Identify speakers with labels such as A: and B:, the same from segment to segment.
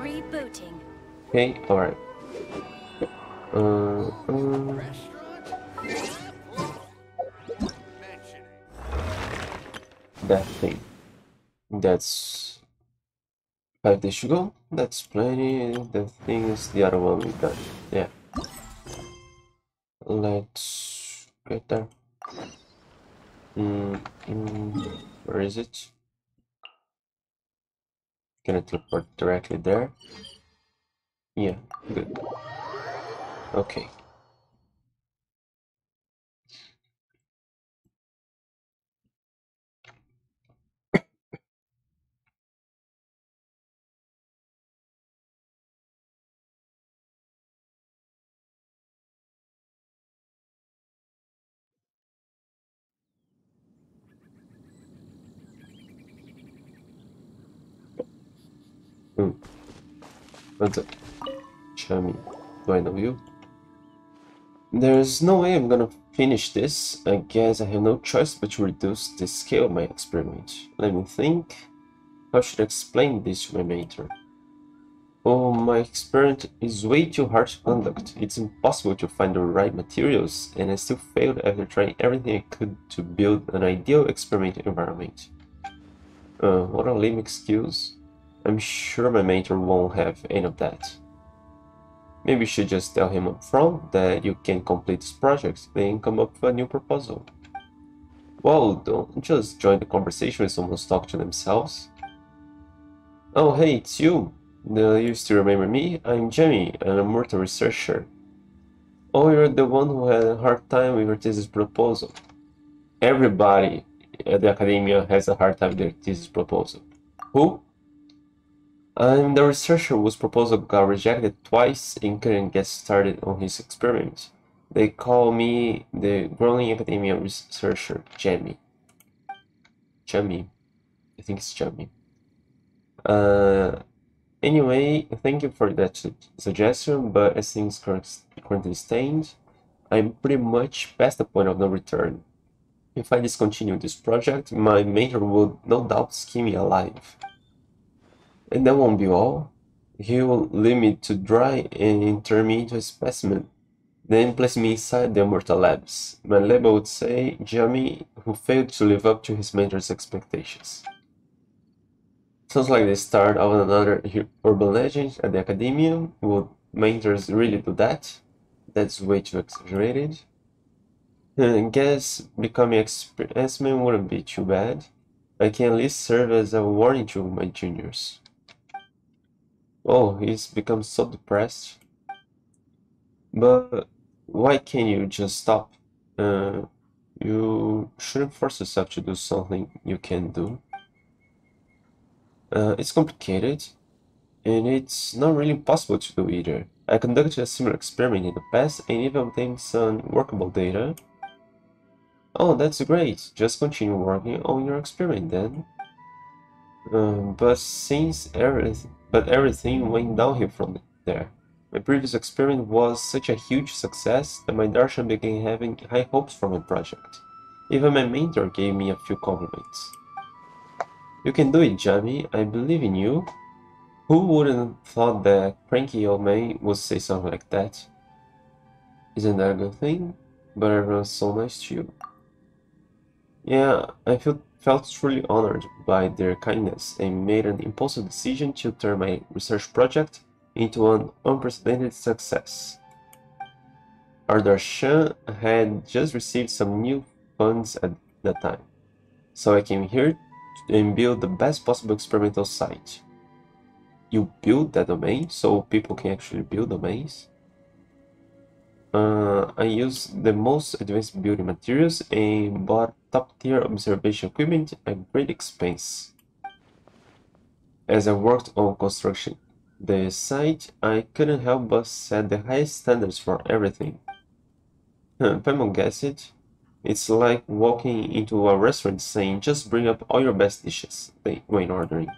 A: Rebooting.
B: Okay, alright. Uh, uh, that thing. That's five days to go. That's plenty. The thing is the other one we done. Yeah. Let's get there. Mm, mm, where is it? Can I teleport directly there? Yeah, good. Okay. Up? Chummy. Do I know you? There's no way I'm gonna finish this. I guess I have no choice but to reduce the scale of my experiment. Let me think. How should I explain this to my mentor? Oh, my experiment is way too hard to conduct. It's impossible to find the right materials, and I still failed after trying everything I could to build an ideal experiment environment. Uh, what a lame excuse. I'm sure my mentor won't have any of that. Maybe you should just tell him up front that you can complete this project, then come up with a new proposal. Well, don't just join the conversation when someone's talking to themselves. Oh, hey, it's you. Do you still remember me? I'm Jamie, an Amurta researcher. Oh, you're the one who had a hard time with your thesis proposal. Everybody at the Akademiya has a hard time with their thesis proposal. Who? I'm the researcher whose proposal got rejected twice and couldn't get started on his experiments. They call me the growing Akademiya researcher, Jamie. Jamie. I think it's Jamie. Uh, anyway, thank you for that su suggestion, but as things currently stand, I'm pretty much past the point of no return. If I discontinue this project, my mentor would no doubt skin me alive. And that won't be all. He will leave me to dry and turn me into a specimen, then place me inside the Amurta Labs. My label would say, Jamie, who failed to live up to his mentor's expectations. Sounds like the start of another urban legend at the Akademiya. Would mentors really do that? That's way too exaggerated. I guess becoming an experiment wouldn't be too bad. I can at least serve as a warning to my juniors. Oh, he's become so depressed. But why can't you just stop? Uh, you shouldn't force yourself to do something you can't do. Uh, it's complicated, and it's not really possible to do either. I conducted a similar experiment in the past and even obtained some workable data. Oh, that's great. Just continue working on your experiment then. Um, but since everything, but everything went downhill from there. My previous experiment was such a huge success that my darshan began having high hopes for my project. Even my mentor gave me a few compliments. You can do it, Jamie. I believe in you. Who wouldn't thought that cranky old man would say something like that? Isn't that a good thing? But everyone's so nice to you. Yeah, I feel, felt truly honored by their kindness and made an impulsive decision to turn my research project into an unprecedented success. Our darshan had just received some new funds at that time, so I came here and build the best possible experimental site. You build that domain so people can actually build domains. Uh, I use the most advanced building materials and bought top tier observation equipment at great expense. As I worked on construction the site, I couldn't help but set the highest standards for everything. Paimon guess it, it's like walking into a restaurant saying, just bring up all your best dishes when ordering.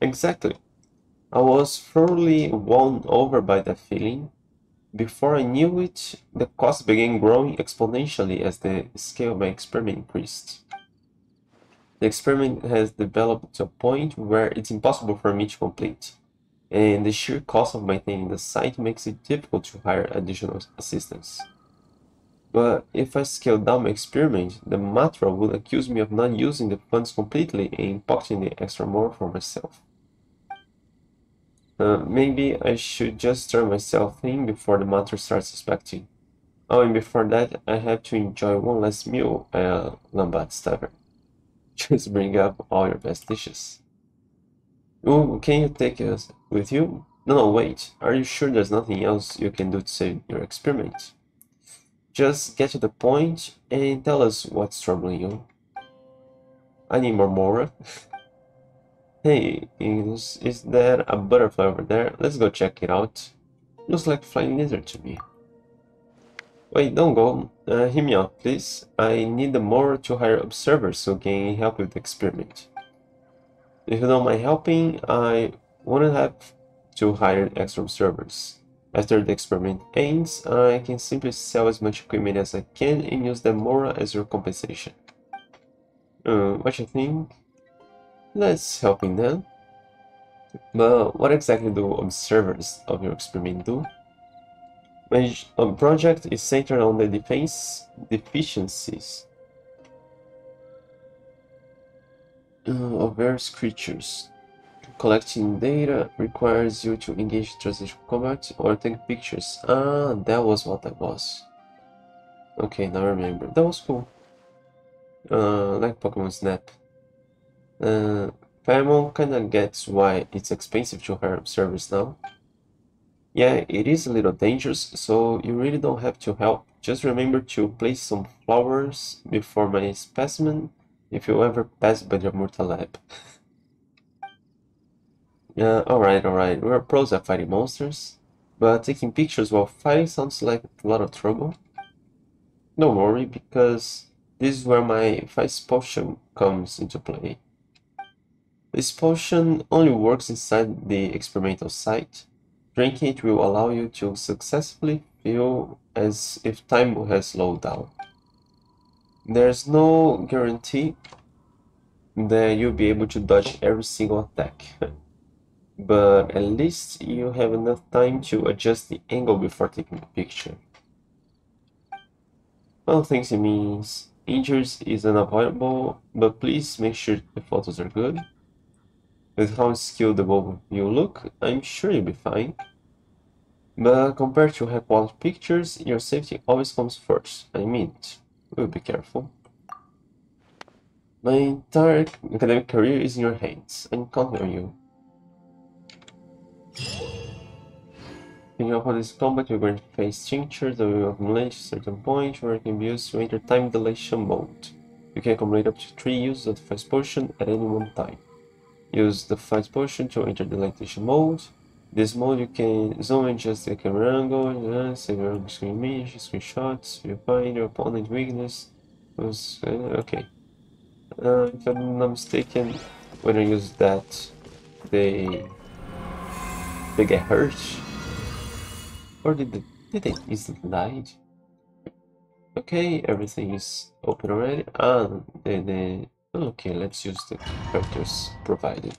B: Exactly. I was thoroughly won over by that feeling. Before I knew it, the cost began growing exponentially as the scale of my experiment increased. The experiment has developed to a point where it's impossible for me to complete. and the sheer cost of maintaining the site makes it difficult to hire additional assistants. But if I scale down my experiment, the Matra would accuse me of not using the funds completely and pocketing the extra more for myself. Uh, maybe I should just turn myself in before the Matra starts suspecting. Oh, and before that, I have to enjoy one last meal at Lambad's Tavern. Just bring up all your best dishes. Oh, can you take us with you? No, no, wait. Are you sure there's nothing else you can do to save your experiment? Just get to the point and tell us what's troubling you. I need more Mora. hey, is, is there a butterfly over there? Let's go check it out. Looks like flying lizard to me. Wait, don't go. Uh, hear me out, please. I need the Mora to hire observers so can help with the experiment. If you don't mind helping, I wouldn't have to hire extra observers. After the experiment ends, I can simply sell as much equipment as I can and use the Mora as your compensation. Uh, what you think? Let's help in then. But what exactly do observers of your experiment do? My project is centered on the defense deficiencies uh, of various creatures. Collecting data requires you to engage transition combat or take pictures. Ah, that was what that was. Okay, now I remember. That was cool. Uh, like Pokemon Snap. Uh, Paimon kinda gets why it's expensive to hire observers now. Yeah, it is a little dangerous, so you really don't have to help. Just remember to place some flowers before my specimen if you ever pass by the Amurta lab. yeah, alright, alright, we're pros at fighting monsters, but taking pictures while fighting sounds like a lot of trouble. Don't worry, because this is where my Vice Potion comes into play. This potion only works inside the experimental site, Drinking it will allow you to successfully feel as if time has slowed down. There's no guarantee that you'll be able to dodge every single attack, but at least you have enough time to adjust the angle before taking a picture. One thing it means injuries is unavoidable, but please make sure the photos are good. With how skilled the of you look, I'm sure you'll be fine. But compared to high quality pictures, your safety always comes first. I mean it. We'll be careful. My entire academic career is in your hands. I'm counting on you. Up on this combat, you're going to face tinctures that will accumulate a certain point where it can be used to enter time dilation mode. You can accumulate up to 3 uses of the first Potion at any one time. Use the Vice portion to enter the dilatation mode. This mode you can zoom and adjust the camera angle, save your screen image, screenshots, find your opponent weakness. Was, uh, okay. Uh, if I'm not mistaken, when I use that, they they get hurt, or did they, did they instantly die? Okay, everything is open already. Ah, the, the okay. Let's use the characters provided.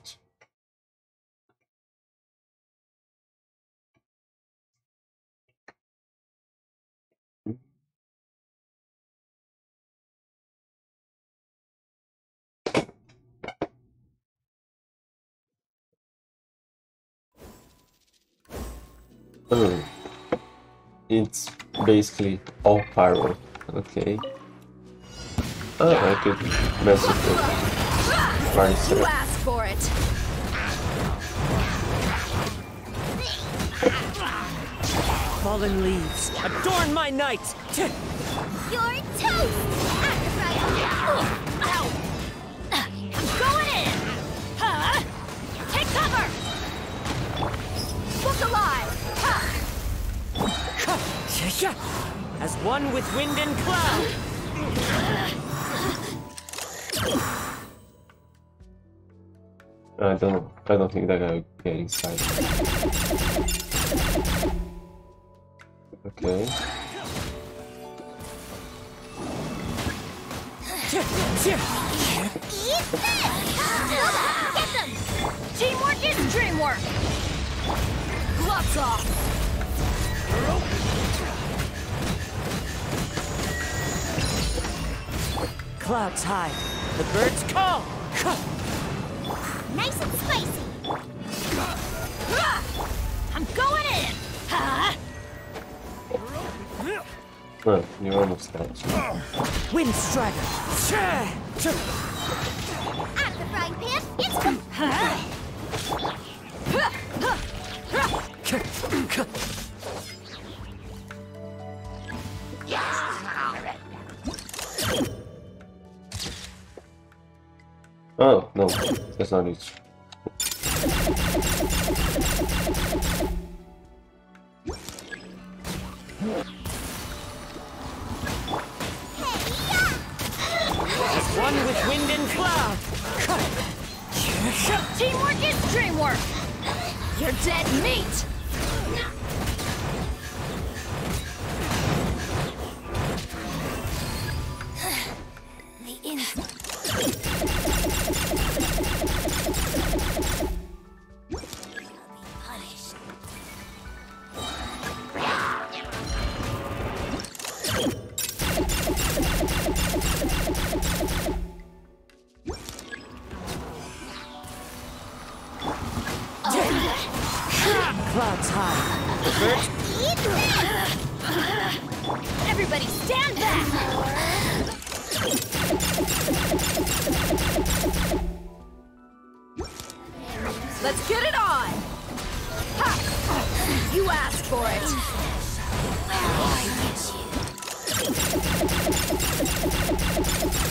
B: Oh. It's basically all pyro. Okay. Oh, I could mess with the party
A: You asked for it.
C: Fallen leaves, adorn my night!
A: You're toast! Ow! I'm going in! Huh? Take cover! Look alive!
C: As one with wind and cloud!
B: I don't I don't think that guy will get inside. Okay.
A: Teamwork is dreamwork! Gloves off!
C: Clouds high. The birds call.
A: Nice and spicy! I'm going in! Huh?
B: Oh, you're almost got it.
C: Wind strider.
A: Out the frying pan, it's the...
B: Oh, no, that's not it.
C: One with wind and cloud.
A: Teamwork is dreamwork! You're dead meat!
C: Clouds high.
A: Everybody stand back! Let's get it on! Ha! You asked for it!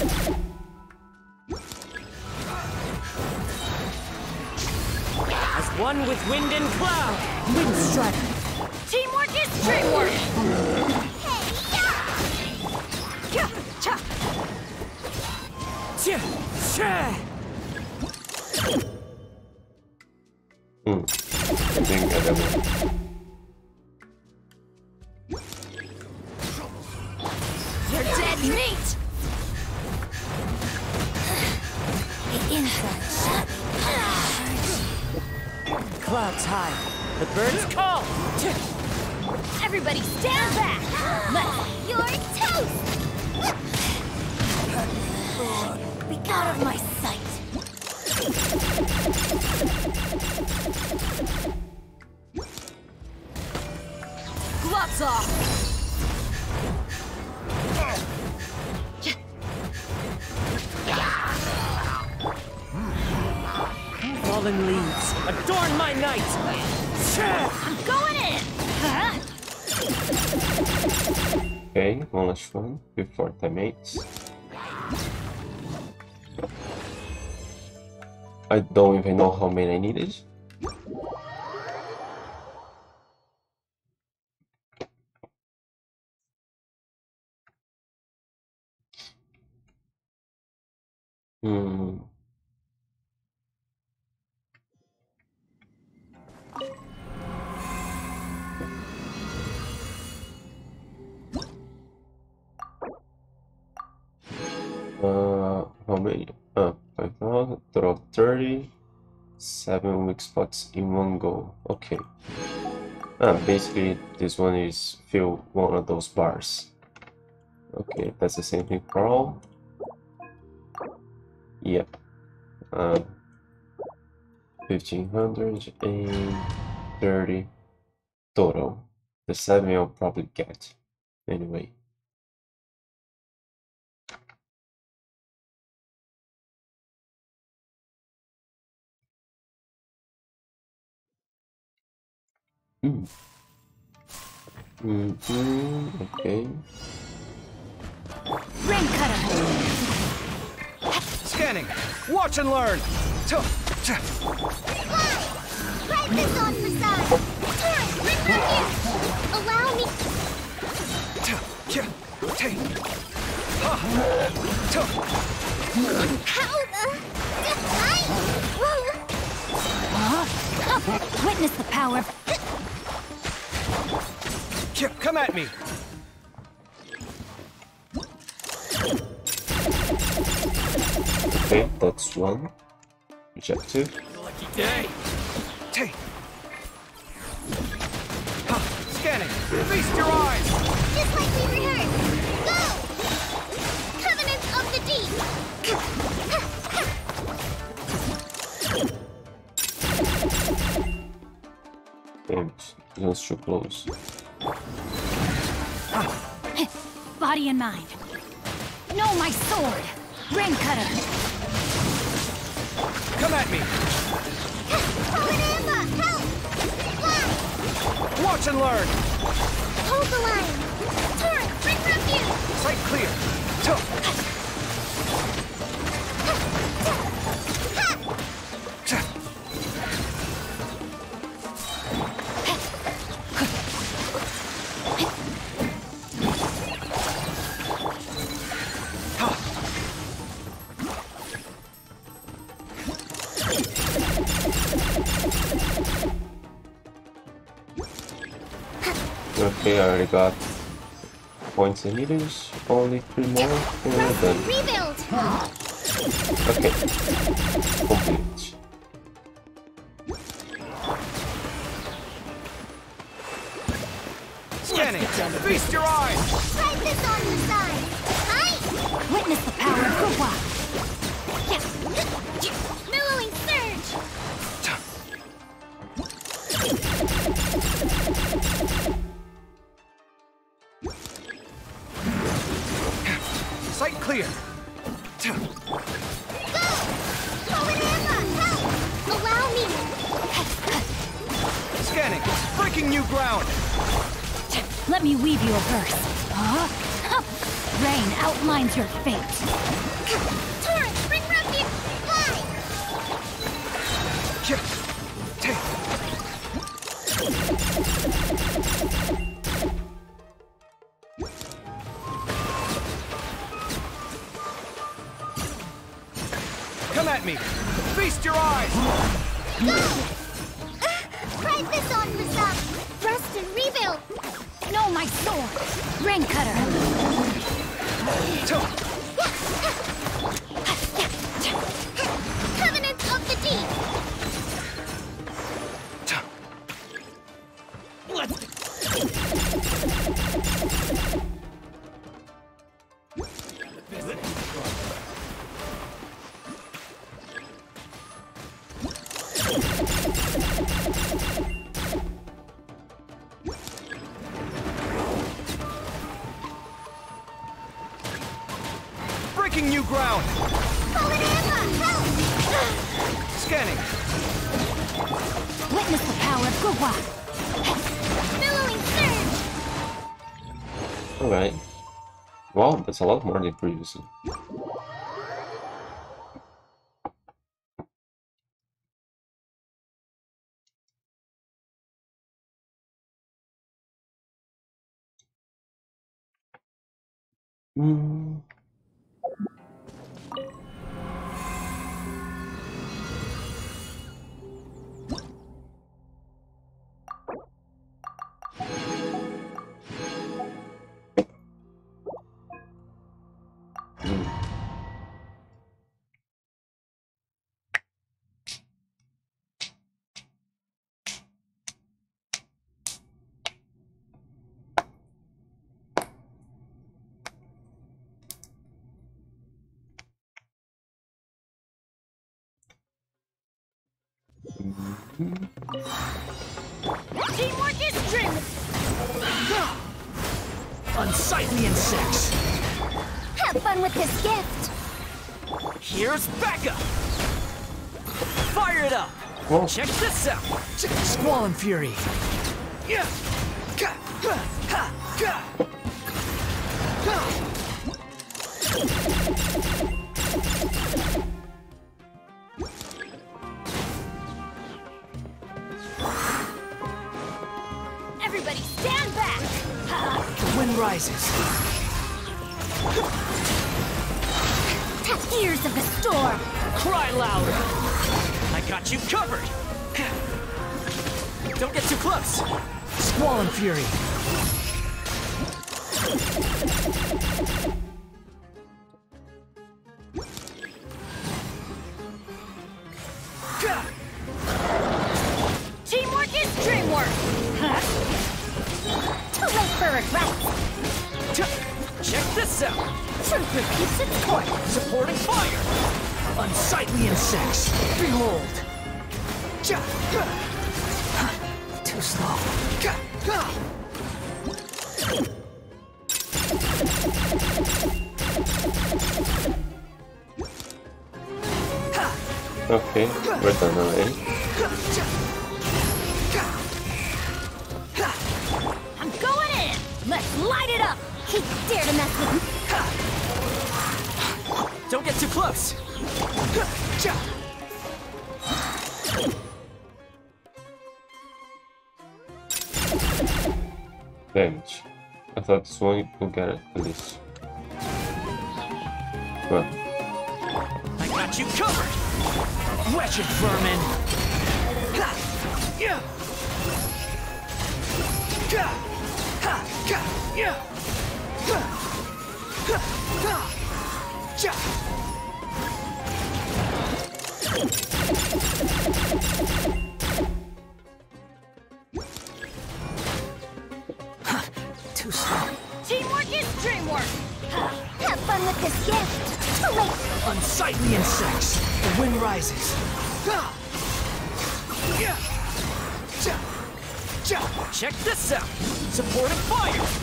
C: as one with wind and cloud. Wind strider.
A: Teamwork is dreamwork! Cha! Cha!
C: Fallen leaves. Adorn my night. Cha.
A: I'm going in! Huh?
B: Okay, one last one before timeouts. I don't even know how many I needed. Hmm. 30, 7 weak spots in one go. Okay. Uh, basically, this one is fill one of those bars. Okay, that's the same thing for all. Yep. Um, 1530 total. The 7 I'll probably get. Anyway. Mm. Mm-hmm. Okay.
A: Rain cutter!
D: Scanning. Watch and learn. Tuh, tuh.
A: Right this on facade! Turn! Ring here! Allow me...
D: Tuh, yeah, tay. Ha. Tuh.
A: How the... Witness the power of...
D: Come at me.
B: Okay, that's one. Objective.
D: Lucky day. Tay. Ha! Scanning! Feast your eyes!
A: Just like we rehearsed. Go! Covenant of the Deep.
B: Damn it. It was too close.
E: Body and mind. No, my sword! Rain cutter!
D: Come at me!
A: Fallen Amber, help! Fly!
D: Watch and learn!
A: Hold the line. Torrent, bring refuge.
D: Sight clear! Tuh!
B: Okay, I already got points and meters. Only three more and we're
A: Rest
B: done.
A: and rebuild.
B: Okay. Complete.
E: Rain cutter!
B: Wow, that's a lot
E: Teamwork is dream!
C: Unsightly insects!
A: Have fun with this gift.
C: Here's Becca! Fire it up!
B: Well,
C: Check this out! Squall and Fury! Yeah! Ka! Ha! Ha! Fury!
E: Teamwork is dreamwork! for regrets.
C: Check this out.
E: Truth repeats its course.
C: Supporting fire. Unsightly insects. Behold. Too slow. Ka- ha.
B: Okay, we're done already. Eh?
E: I'm going in. Let's light it up. He dare to mess with me.
C: Don't get too close.
B: Thought this one get it least. Well,
C: I got you covered. Wretched vermin. Yeah.
E: Teamwork is dreamwork.
A: Have fun with this gift. Too late.
C: Unsightly insects. The wind rises. Yeah. Cha! Cha! Check this out. Supporting fire.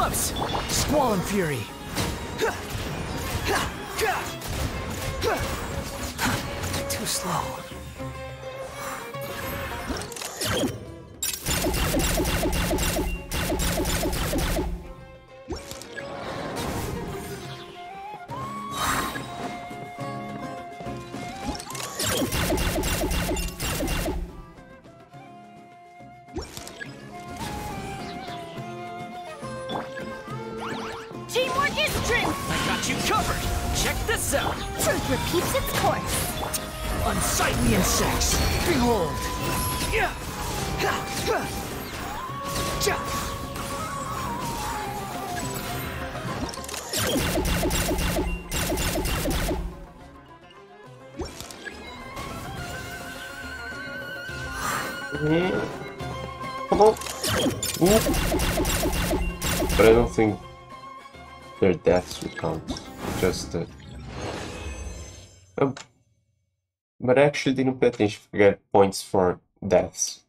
C: Close. Squall and fury.
B: But I actually didn't pay attention get points for deaths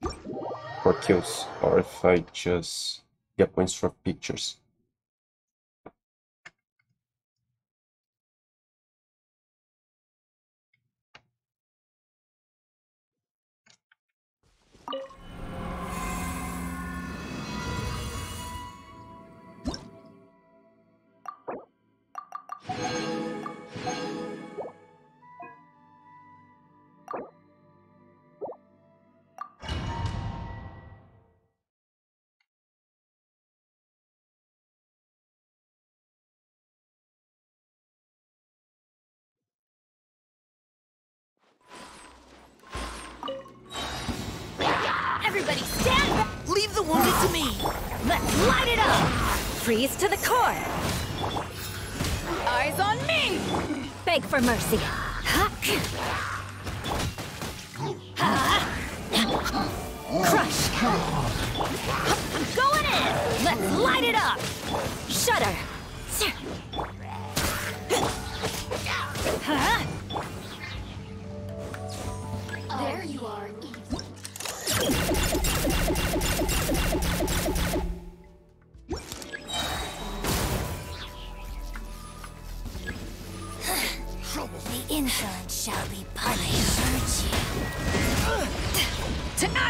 B: or kills, or if I just get points for pictures.
E: Freeze to the core. Eyes on me. Beg for mercy. Crush. I'm going in. Let's light it up. Shudder. Huh?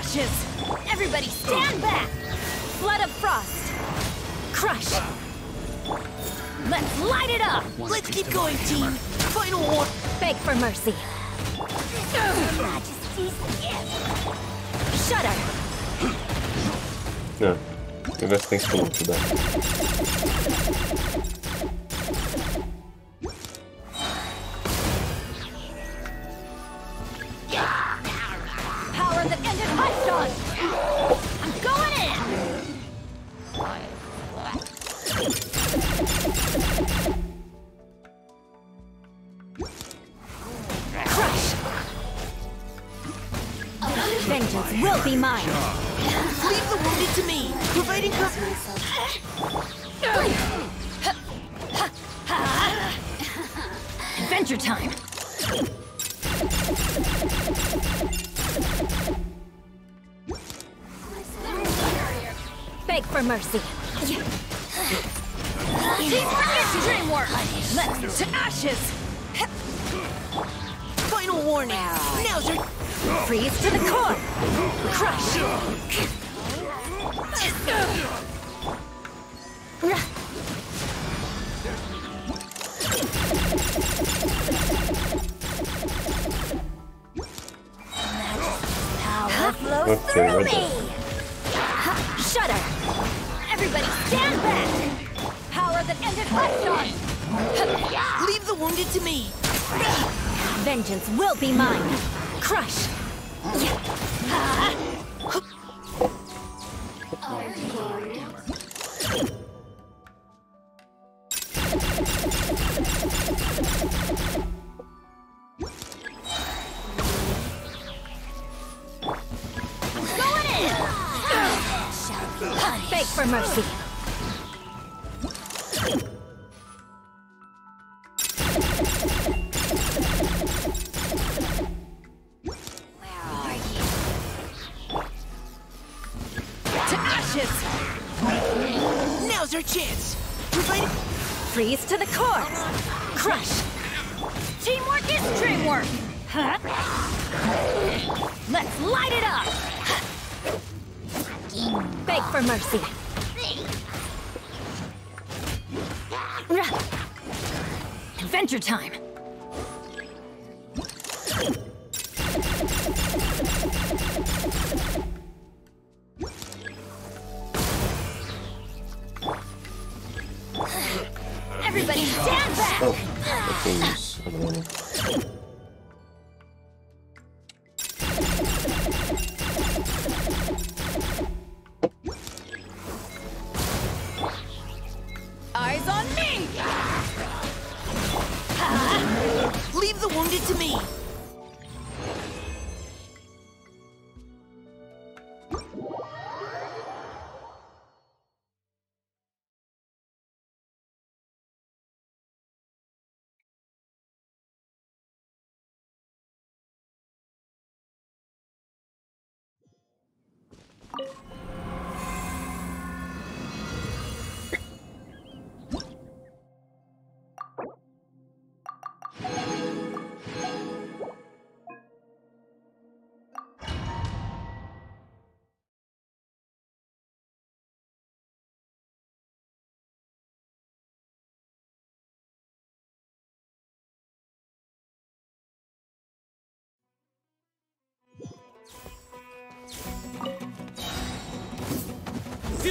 E: To ashes! Everybody stand back! Flood of frost! Crush! Let's light it up!
C: Let's keep going, team. Final one.
E: Beg for mercy.
A: Majesty's gift.
E: Shudder!
B: No, the best things to to that.
E: Power flows
B: Okay,
E: through
B: right
E: me. Shudder. Everybody stand back. Power that ended Upstart.
F: leave the wounded to me.
E: Vengeance will be mine. Crush. Everybody stand back.
B: Oh,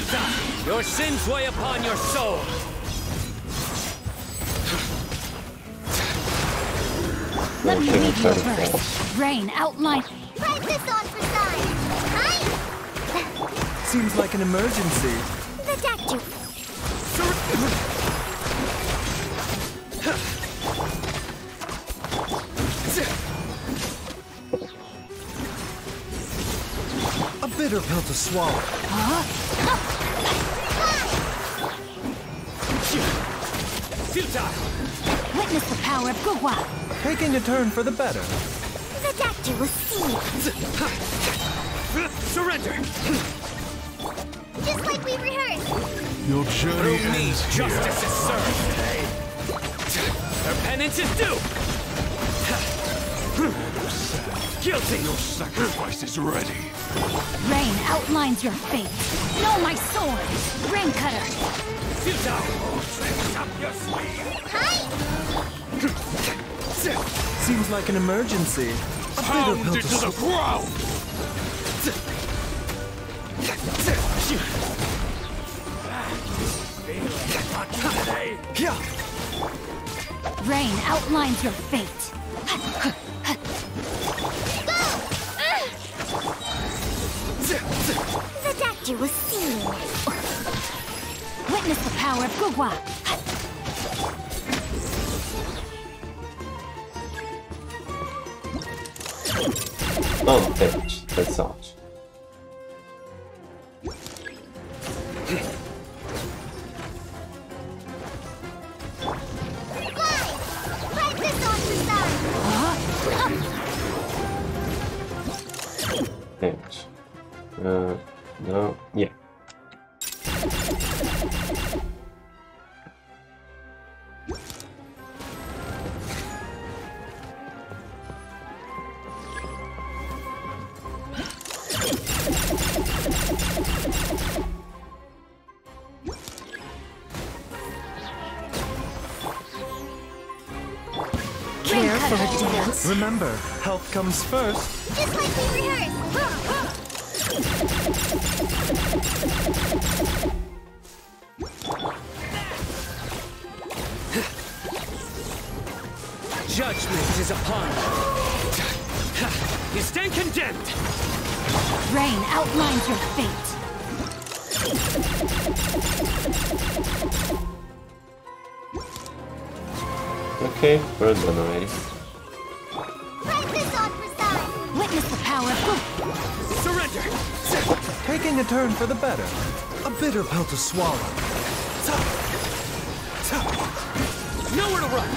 C: Futa! Your sins weigh upon your soul!
E: Let me
B: Okay,
E: read your verse. Rain outline.
A: Write this on for size. Hi!
F: Seems like an emergency.
A: The Dactu.
F: A bitter pill to swallow.
C: Futa!
E: Witness the power of Gugwa.
F: Taking a turn for the better.
A: The doctor will see.
C: Surrender!
A: Just like we rehearsed.
G: Your journey
C: Through me,
G: ends here.
C: justice is served! Her penance is due! Guilty!
G: Your sacrifice is ready.
E: Rain outlines your fate. Know my sword. Rain cutter.
C: Futa! Up your sleeve!
A: Hi!
F: Seems like an emergency. A bitter
G: Pound
F: pill
G: it
F: to
G: to the ground.
E: Rain outlines your fate. Power of Gugwa.
B: Oh, damage. That's out.
F: Comes first. A bitter to swallow.
C: Nowhere to run.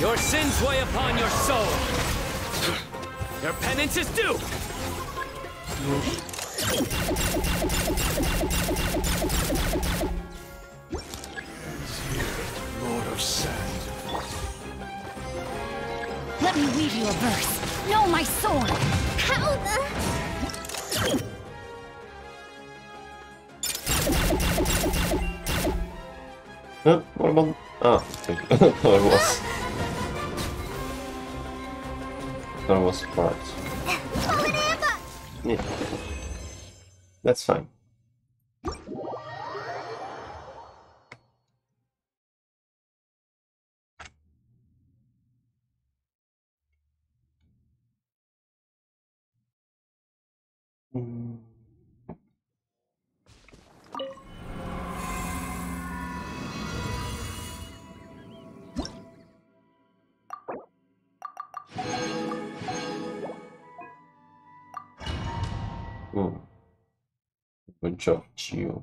C: Your sins weigh upon your soul. Your penance is due.
G: Lord of Sand.
H: Let me weave you a verse. Know my sword.
A: How the...
B: Huh? What about... Ah, it was... It was part. Yeah. That's fine. Mm. Job, Gio.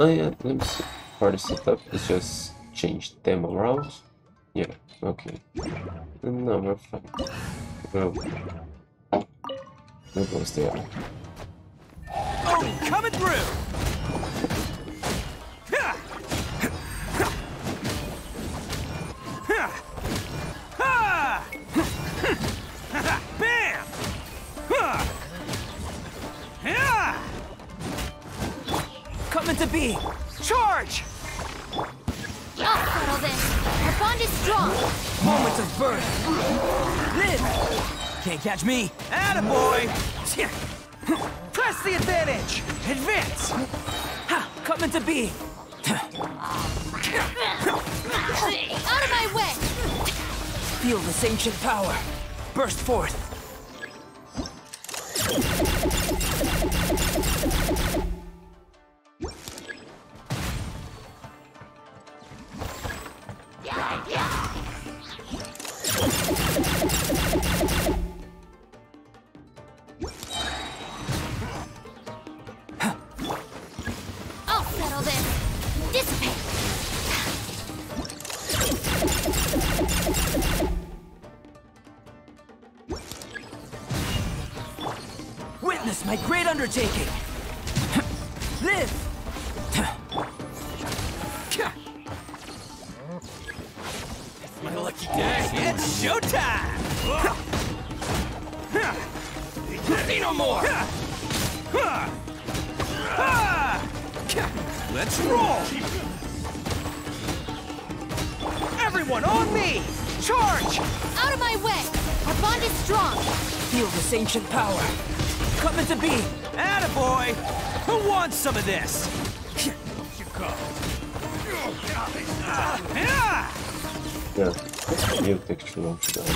B: Oh yeah, let me see. Party setup. Let's just change them around. Yeah, okay. No, we're fine. Well, there goes the other.
C: Oh, coming through. To be. Charge!
H: I'll settle this. Our bond is strong.
C: Moments of birth. Live! Can't catch me. Attaboy! Press the advantage! Advance! Ha! Coming to be!
H: Out of my way.
C: Feel this ancient power. Burst forth. It's showtime! See no more! Let's roll! Everyone on me! Charge!
H: Out of my way. Our bond is strong.
C: Feel this ancient power. Coming to be. Attaboy! Who wants some of this? You go.
B: Yeah! Niye tek şuradan çıkalım.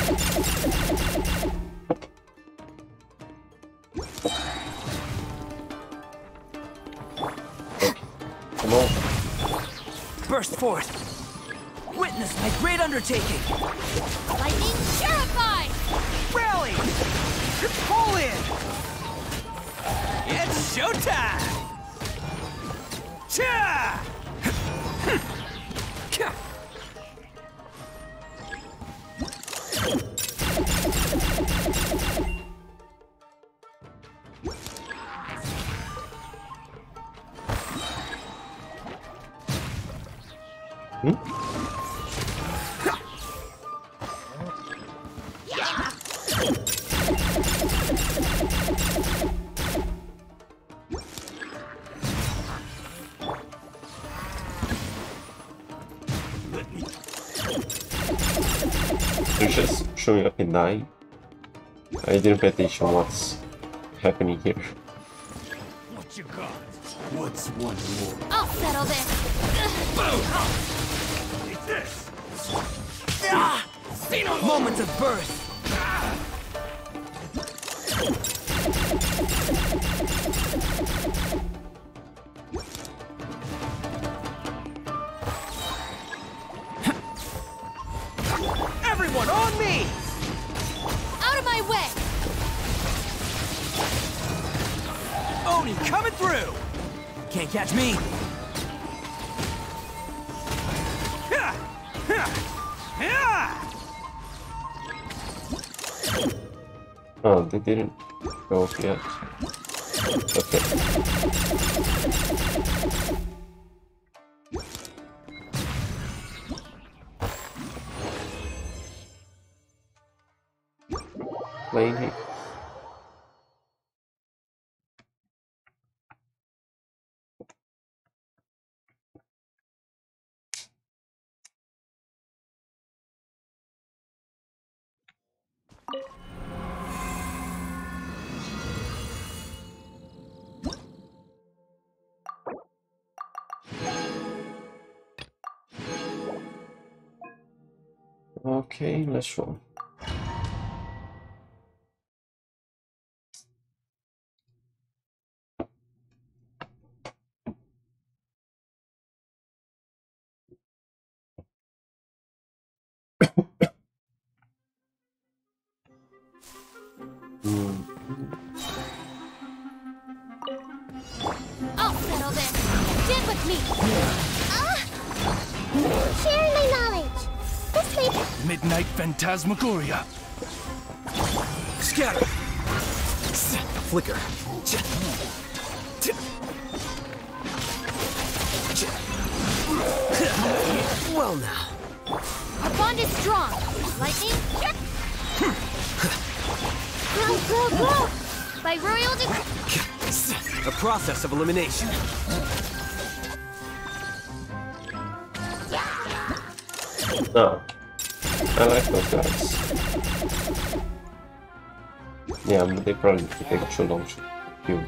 B: Come on.
C: Burst forth. Witness my great undertaking.
H: Lightning terrified.
C: Rally. Pull in! It's showtime. Cha!
B: Just showing up in 9. I didn't pay attention what's happening here.
G: What you got? What's one more?
H: I'll settle this.
G: Take this!
C: Ah, Moment of birth. Me!
B: Oh, they didn't go yet. Okay. Okay, let's roll.
G: Phantasmagoria.
I: Scatter. Flicker. Well now.
H: Our bond is strong. Lightning.
A: Grow, grow, grow.
H: By royal decree.
I: A process of elimination.
B: No. I like those guys. Yeah, but they probably take too long to kill.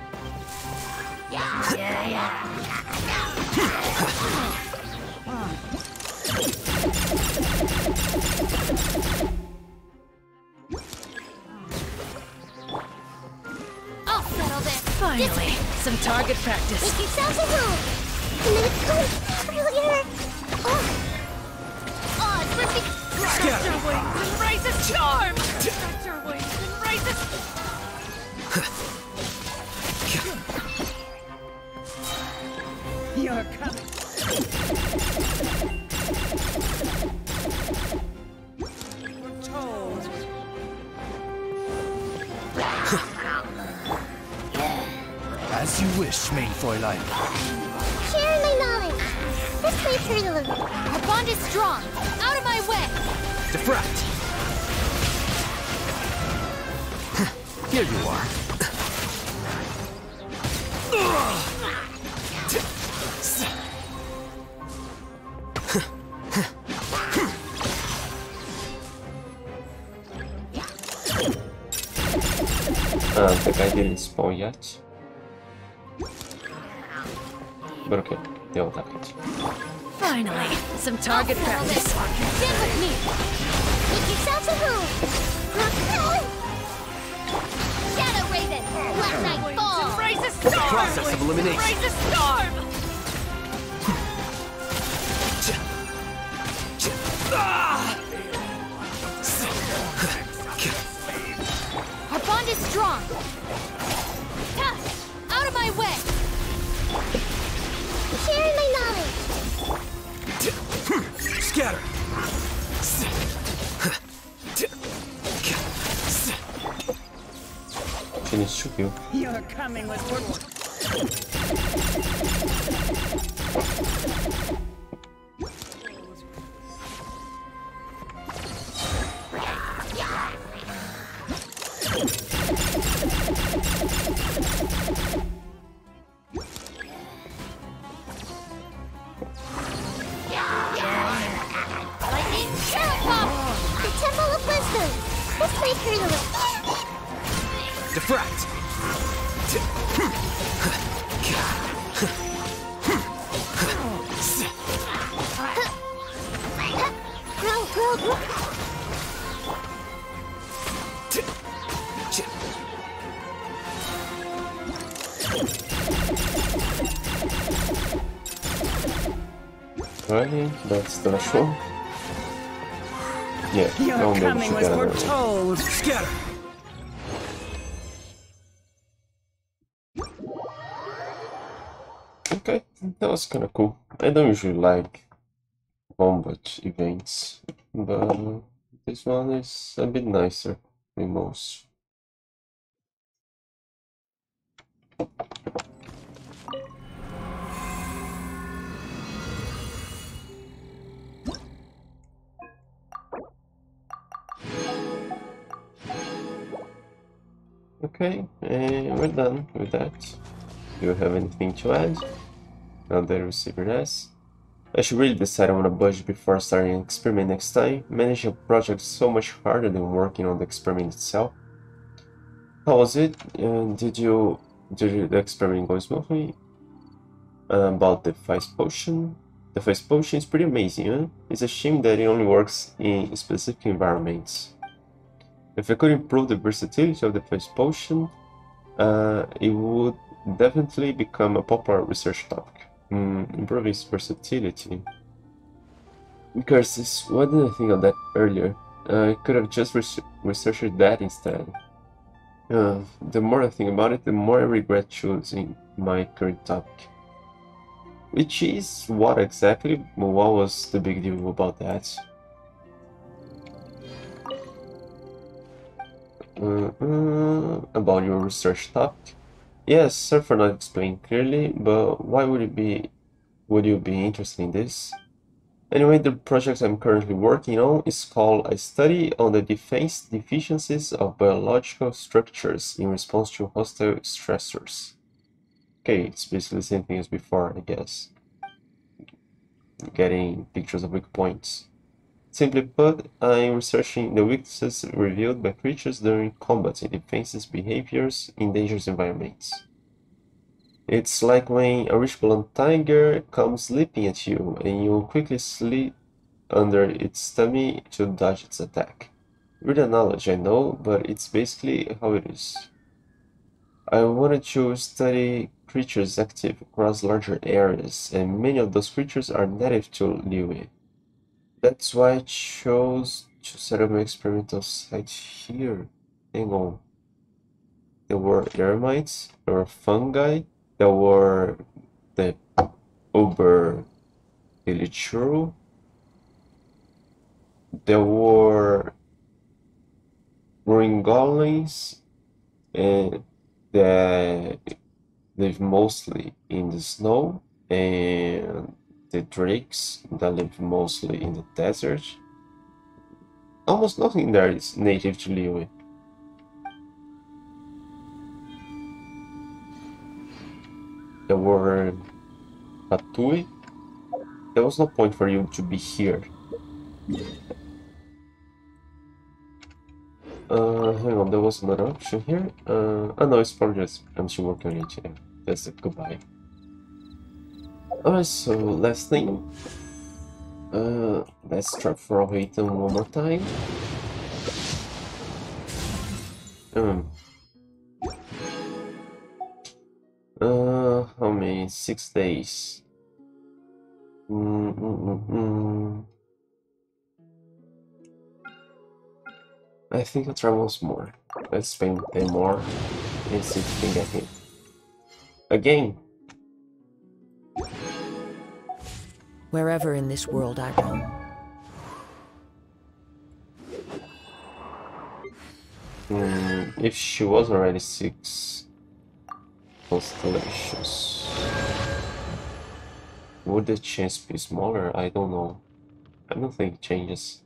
H: I'll settle this.
E: Finally, some target practice.
A: Make yourselves at home. And then it's going
H: Stretch your wings and raise a charm! Stretch your wings and raise a...
C: You're coming. We're told.
G: As you wish, main Fräulein.
A: share my knowledge. This way, further.
H: Our bond is strong. Out of my way!
I: Defract. Here you are.
B: Uh, the guy didn't spawn yet. But okay, they'll attack it.
E: Finally, some target
H: oh,
E: practice.
H: this. Stand with me.
A: Make yourselves at home.
H: Shadow Raven. Black Knight Fall.
E: Raise a storm!
I: Process of elimination.
E: Raise a storm!
B: Finish to kill.
D: Your coming was
B: she
D: was
B: got it.
D: foretold.
C: Scatter.
B: Okay, that was kinda cool. I don't usually like combat events, but this one is a bit nicer than most. Okay, and we're done with that. Do you have anything to add? Now the receiver has. I should really decide on a budget before starting an experiment next time. Managing a project is so much harder than working on the experiment itself. How was it? Uh, did you did the experiment go smoothly? Uh, about the Phase Potion? The Phase Potion is pretty amazing, huh? It's a shame that it only works in specific environments. If I could improve the versatility of the Phase Potion, uh, it would definitely become a popular research topic. Mm, improve its versatility. Because this, why didn't I think of that earlier? Uh, I could have just res- researched that instead. Uh, the more I think about it, the more I regret choosing my current topic. Which is what exactly? What was the big deal about that? Uh, uh, about your research topic? Yes, sorry for not explaining clearly, but why would it be would you be interested in this? Anyway, the project I'm currently working on is called A Study on the Defense Deficiencies of Biological Structures in Response to Hostile Stressors. Okay, it's basically the same thing as before, I guess. Getting pictures of weak points. Simply put, I'm researching the weaknesses revealed by creatures during combat and defenses behaviors in dangerous environments. It's like when a rich blonde tiger comes leaping at you and you quickly slip under its tummy to dodge its attack. Weird analogy, I know, but it's basically how it is. I wanted to study creatures active across larger areas, and many of those creatures are native to Liyue. That's why I chose to set up my experimental site here. Hang on. There were eremites, there were fungi, there were the Uber Elichuru, there were growing goblins, and that live mostly in the snow, and the drakes that live mostly in the desert. Almost nothing there is native to Liyue. There were Fatui. There was no point for you to be here. Uh, hang on, there was another option here. Uh, oh no, it's probably just I'm still working on. Yeah, that's it. Goodbye. Alright, so last thing. Uh, let's try for Haitham one more time. Um. Uh, how many? Six days. Mm, mm, mm, mm. I think I'll try once more. Let's spend 10 more and see if we can get him. Again!
J: Wherever in this world I roam,
B: Hmm, if she was already six constellations, would the chance be smaller? I don't know. I don't think it changes.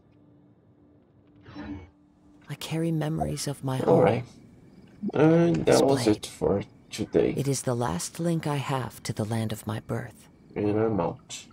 J: I carry memories of my home.
B: Alright. And that was it for today.
J: It is the last link I have to the land of my birth.
B: And I'm out.